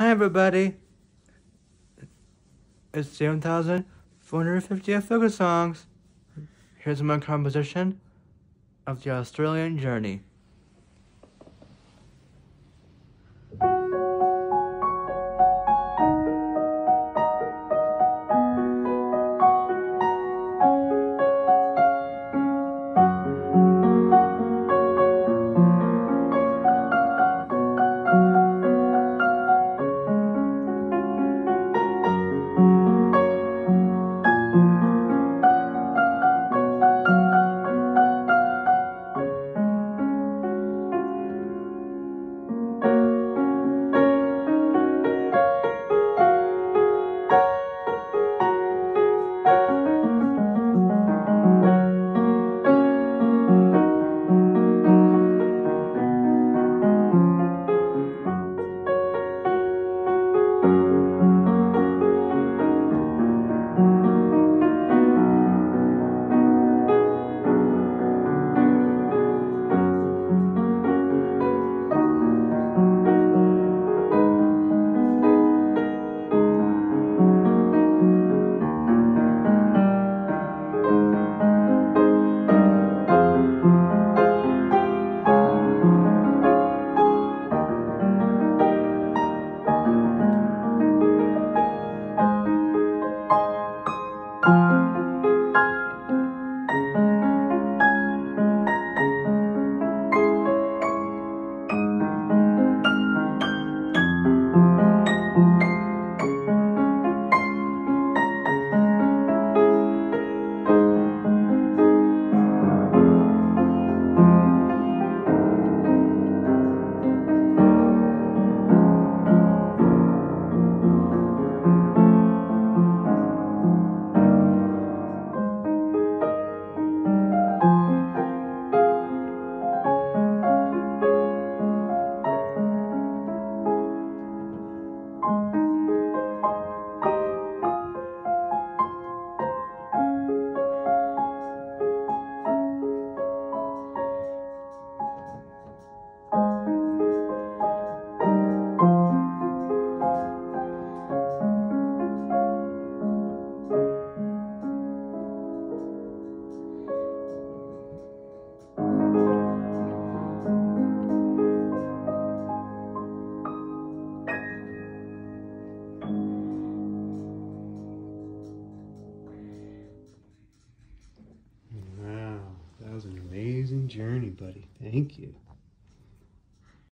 Hi everybody. It's 7,450 focus songs. Here's my composition of the Australian journey. Amazing journey, buddy. Thank you.